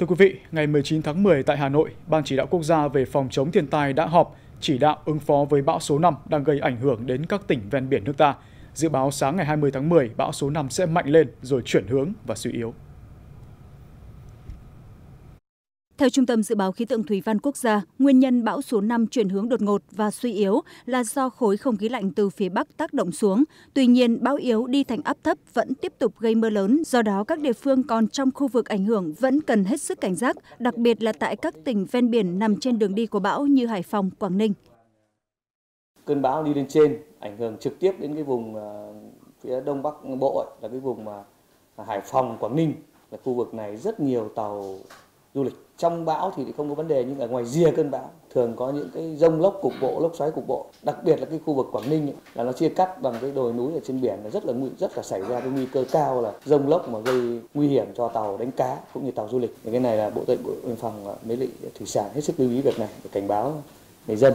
Thưa quý vị, ngày 19 tháng 10 tại Hà Nội, Ban chỉ đạo quốc gia về phòng chống thiên tai đã họp chỉ đạo ứng phó với bão số 5 đang gây ảnh hưởng đến các tỉnh ven biển nước ta. Dự báo sáng ngày 20 tháng 10, bão số 5 sẽ mạnh lên rồi chuyển hướng và suy yếu. Theo Trung tâm Dự báo Khí tượng Thủy văn Quốc gia, nguyên nhân bão số 5 chuyển hướng đột ngột và suy yếu là do khối không khí lạnh từ phía Bắc tác động xuống. Tuy nhiên, bão yếu đi thành áp thấp vẫn tiếp tục gây mưa lớn, do đó các địa phương còn trong khu vực ảnh hưởng vẫn cần hết sức cảnh giác, đặc biệt là tại các tỉnh ven biển nằm trên đường đi của bão như Hải Phòng, Quảng Ninh. Cơn bão đi lên trên, ảnh hưởng trực tiếp đến cái vùng ờ, phía đông bắc bộ ấy, là cái vùng mà Hải Phòng, Quảng Ninh là khu vực này rất nhiều tàu du lịch. Trong bão thì không có vấn đề nhưng ở ngoài rìa cơn bão thường có những cái rông lốc cục bộ lốc xoáy cục bộ. Đặc biệt là cái khu vực quảng ninh ấy, là nó chia cắt bằng cái đồi núi ở trên biển là rất là nguy rất là xảy ra cái nguy cơ cao là rông lốc mà gây nguy hiểm cho tàu đánh cá cũng như tàu du lịch. Thì cái này là bộ tư bộ biên phòng à, mỹ lị thủy sản hết sức lưu ý việc này để cảnh báo người dân.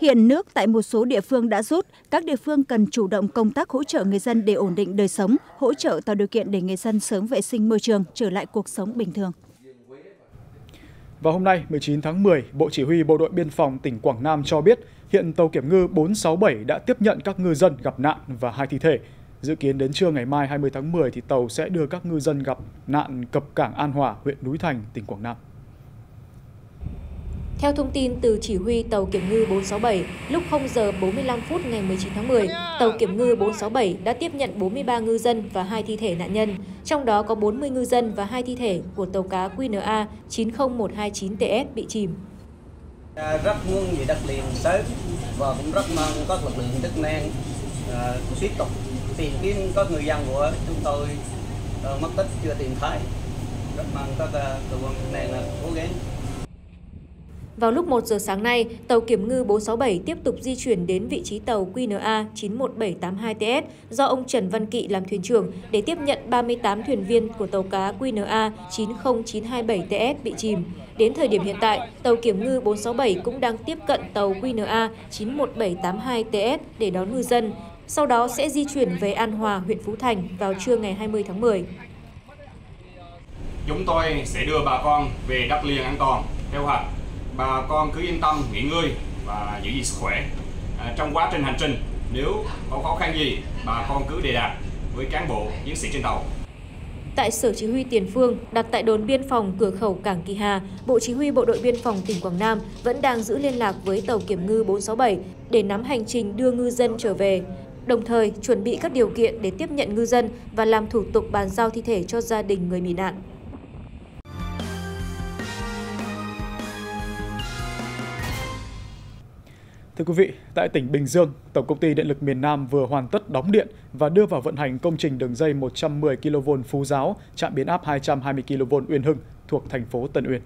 Hiện nước tại một số địa phương đã rút, các địa phương cần chủ động công tác hỗ trợ người dân để ổn định đời sống, hỗ trợ tạo điều kiện để người dân sớm vệ sinh môi trường, trở lại cuộc sống bình thường. Vào hôm nay, 19 tháng 10, Bộ Chỉ huy Bộ đội Biên phòng tỉnh Quảng Nam cho biết hiện tàu kiểm ngư 467 đã tiếp nhận các ngư dân gặp nạn và hai thi thể. Dự kiến đến trưa ngày mai 20 tháng 10 thì tàu sẽ đưa các ngư dân gặp nạn cập cảng An Hòa, huyện Núi Thành, tỉnh Quảng Nam. Theo thông tin từ chỉ huy tàu kiểm ngư 467, lúc 0 giờ 45 phút ngày 19 tháng 10, tàu kiểm ngư 467 đã tiếp nhận 43 ngư dân và hai thi thể nạn nhân, trong đó có 40 ngư dân và hai thi thể của tàu cá QNA 90129TS bị chìm. Dạ, rất muốn về đất liền sớm và cũng rất mong các lực lượng chức năng uh, tiếp tục tìm kiếm các người dân của chúng tôi uh, mất tích chưa tìm thấy. Rất mong các uh, à, cơ quan chức năng cố gắng vào lúc 1 giờ sáng nay, tàu kiểm ngư 467 tiếp tục di chuyển đến vị trí tàu QNA 91782TS do ông Trần Văn Kỵ làm thuyền trưởng để tiếp nhận 38 thuyền viên của tàu cá QNA 90927TS bị chìm. Đến thời điểm hiện tại, tàu kiểm ngư 467 cũng đang tiếp cận tàu QNA 91782TS để đón ngư dân. Sau đó sẽ di chuyển về An Hòa, huyện Phú Thành vào trưa ngày 20 tháng 10. Chúng tôi sẽ đưa bà con về đất liền an toàn theo hoạch bà con cứ yên tâm nghỉ ngơi và giữ gìn sức khỏe à, trong quá trình hành trình nếu có khó khăn gì bà con cứ đề đạt với cán bộ chiến sĩ trên tàu Tại Sở Chỉ huy Tiền Phương, đặt tại đồn biên phòng cửa khẩu Cảng Kỳ Hà, Bộ Chỉ huy Bộ đội Biên phòng tỉnh Quảng Nam vẫn đang giữ liên lạc với tàu kiểm ngư 467 để nắm hành trình đưa ngư dân trở về, đồng thời chuẩn bị các điều kiện để tiếp nhận ngư dân và làm thủ tục bàn giao thi thể cho gia đình người bị nạn. Thưa quý vị, tại tỉnh Bình Dương, Tổng công ty Điện lực miền Nam vừa hoàn tất đóng điện và đưa vào vận hành công trình đường dây 110 kV Phú Giáo, trạm biến áp 220 kV Uyên Hưng thuộc thành phố Tân Uyên.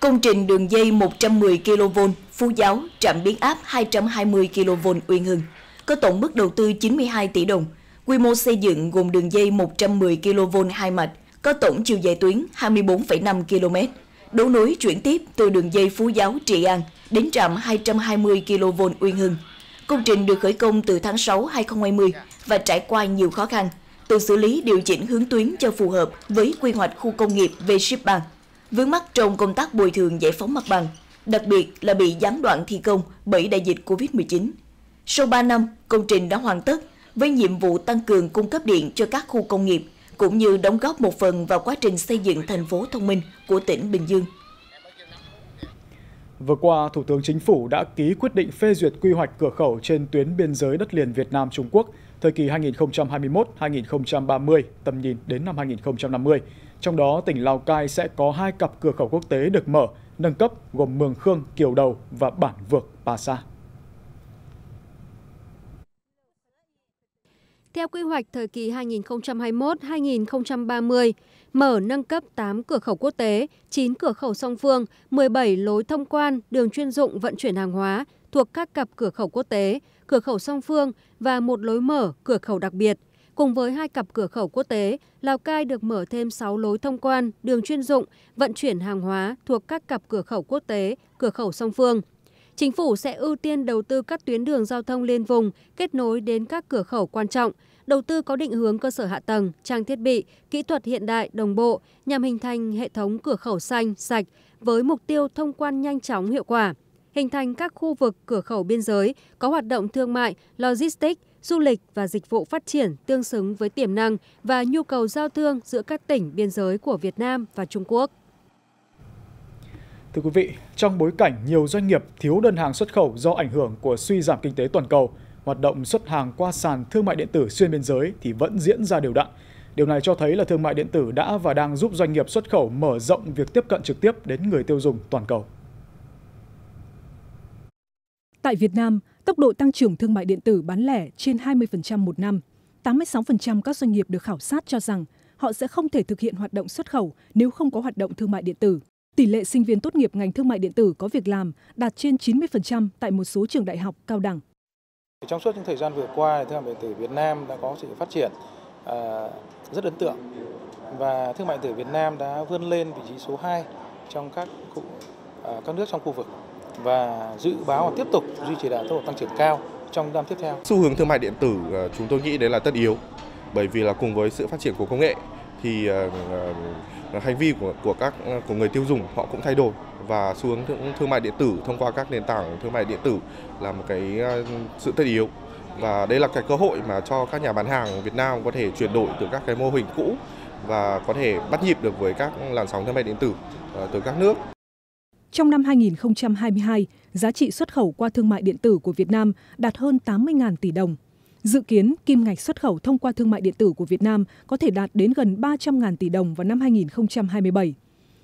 Công trình đường dây 110 kV Phú Giáo, trạm biến áp 220 kV Uyên Hưng có tổng mức đầu tư 92 tỷ đồng. Quy mô xây dựng gồm đường dây 110 kV hai mạch, có tổng chiều dài tuyến 24,5 km, đấu nối chuyển tiếp từ đường dây Phú Giáo Trị An đến trạm 220 kV Uyên Hưng. Công trình được khởi công từ tháng 6 2020 và trải qua nhiều khó khăn, từ xử lý điều chỉnh hướng tuyến cho phù hợp với quy hoạch khu công nghiệp về ship bằng, vướng mắc trong công tác bồi thường giải phóng mặt bằng, đặc biệt là bị gián đoạn thi công bởi đại dịch Covid-19. Sau 3 năm, công trình đã hoàn tất với nhiệm vụ tăng cường cung cấp điện cho các khu công nghiệp cũng như đóng góp một phần vào quá trình xây dựng thành phố thông minh của tỉnh Bình Dương. Vừa qua, Thủ tướng Chính phủ đã ký quyết định phê duyệt quy hoạch cửa khẩu trên tuyến biên giới đất liền Việt Nam Trung Quốc thời kỳ 2021-2030, tầm nhìn đến năm 2050. Trong đó, tỉnh Lào Cai sẽ có hai cặp cửa khẩu quốc tế được mở, nâng cấp gồm Mường Khương, Kiều Đầu và Bản Vược, Pa Sa. Theo quy hoạch thời kỳ 2021-2030, mở nâng cấp 8 cửa khẩu quốc tế, 9 cửa khẩu song phương, 17 lối thông quan, đường chuyên dụng vận chuyển hàng hóa thuộc các cặp cửa khẩu quốc tế, cửa khẩu song phương và một lối mở cửa khẩu đặc biệt. Cùng với hai cặp cửa khẩu quốc tế, Lào Cai được mở thêm 6 lối thông quan, đường chuyên dụng, vận chuyển hàng hóa thuộc các cặp cửa khẩu quốc tế, cửa khẩu song phương. Chính phủ sẽ ưu tiên đầu tư các tuyến đường giao thông liên vùng kết nối đến các cửa khẩu quan trọng, đầu tư có định hướng cơ sở hạ tầng, trang thiết bị, kỹ thuật hiện đại, đồng bộ nhằm hình thành hệ thống cửa khẩu xanh, sạch với mục tiêu thông quan nhanh chóng hiệu quả, hình thành các khu vực cửa khẩu biên giới có hoạt động thương mại, logistics, du lịch và dịch vụ phát triển tương xứng với tiềm năng và nhu cầu giao thương giữa các tỉnh biên giới của Việt Nam và Trung Quốc. Thưa quý vị, trong bối cảnh nhiều doanh nghiệp thiếu đơn hàng xuất khẩu do ảnh hưởng của suy giảm kinh tế toàn cầu, hoạt động xuất hàng qua sàn thương mại điện tử xuyên biên giới thì vẫn diễn ra đều đặn. Điều này cho thấy là thương mại điện tử đã và đang giúp doanh nghiệp xuất khẩu mở rộng việc tiếp cận trực tiếp đến người tiêu dùng toàn cầu. Tại Việt Nam, tốc độ tăng trưởng thương mại điện tử bán lẻ trên 20% một năm. 86% các doanh nghiệp được khảo sát cho rằng họ sẽ không thể thực hiện hoạt động xuất khẩu nếu không có hoạt động thương mại điện tử. Tỷ lệ sinh viên tốt nghiệp ngành thương mại điện tử có việc làm đạt trên 90% tại một số trường đại học cao đẳng. Trong suốt những thời gian vừa qua, thương mại điện tử Việt Nam đã có sự phát triển uh, rất ấn tượng và thương mại điện tử Việt Nam đã vươn lên vị trí số 2 trong các uh, các nước trong khu vực và dự báo là tiếp tục duy trì đạt tốc độ tăng trưởng cao trong năm tiếp theo. Xu hướng thương mại điện tử ờ, chúng tôi nghĩ đấy là tất yếu bởi vì là cùng với sự phát triển của công nghệ thì uh, Ờ, hành vi của của các ờ, của người tiêu dùng họ cũng thay đổi và xu hướng thương, thương mại điện tử thông qua các nền tảng thương mại điện tử là một cái ờ, sự tất yếu và đây là cái cơ hội mà cho các nhà bán hàng Việt Nam có thể chuyển đổi từ các cái mô hình cũ và có thể bắt nhịp được với các làn sóng thương mại điện tử từ các nước. Trong năm 2022, giá trị xuất khẩu qua thương mại điện tử của Việt Nam đạt hơn 80.000 tỷ đồng. Dự kiến kim ngạch xuất khẩu thông qua thương mại điện tử của Việt Nam có thể đạt đến gần 300.000 tỷ đồng vào năm 2027.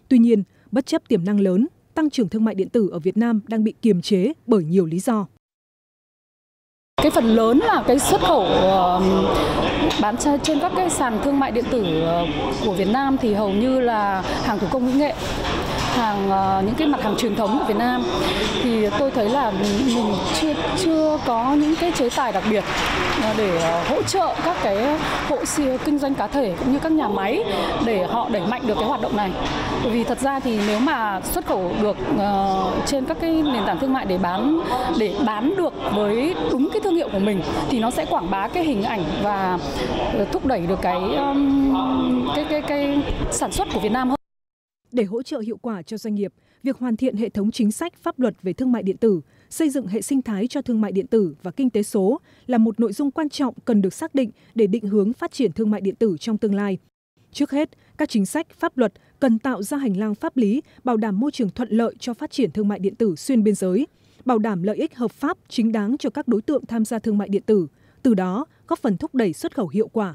Tuy nhiên, bất chấp tiềm năng lớn, tăng trưởng thương mại điện tử ở Việt Nam đang bị kiềm chế bởi nhiều lý do. Cái phần lớn là cái xuất khẩu ờ, bán trên các cái sàn thương mại điện tử ờ, của Việt Nam thì hầu như là hàng thủ công mỹ nghệ hàng ờ, những cái mặt hàng truyền thống của Việt Nam thì tôi thấy là mình chưa chưa có những cái chế tài đặc biệt ờ, để ờ, hỗ trợ các cái hộ kinh doanh cá thể cũng như các nhà máy để họ đẩy mạnh được cái hoạt động này. Bởi vì thật ra thì nếu mà xuất khẩu được trên các cái nền tảng thương mại để bán để bán được với đúng cái thương hiệu của mình, thì nó sẽ quảng bá cái hình ảnh và thúc đẩy được cái cái cái cái sản xuất của Việt Nam hơn. Để hỗ trợ hiệu quả cho doanh nghiệp, việc hoàn thiện hệ thống chính sách pháp luật về thương mại điện tử, xây dựng hệ sinh thái cho thương mại điện tử và kinh tế số là một nội dung quan trọng cần được xác định để định hướng phát triển thương mại điện tử trong tương lai. Trước hết, các chính sách pháp luật cần tạo ra hành lang pháp lý bảo đảm môi trường thuận lợi cho phát triển thương mại điện tử xuyên biên giới, bảo đảm lợi ích hợp pháp chính đáng cho các đối tượng tham gia thương mại điện tử, từ đó góp phần thúc đẩy xuất khẩu hiệu quả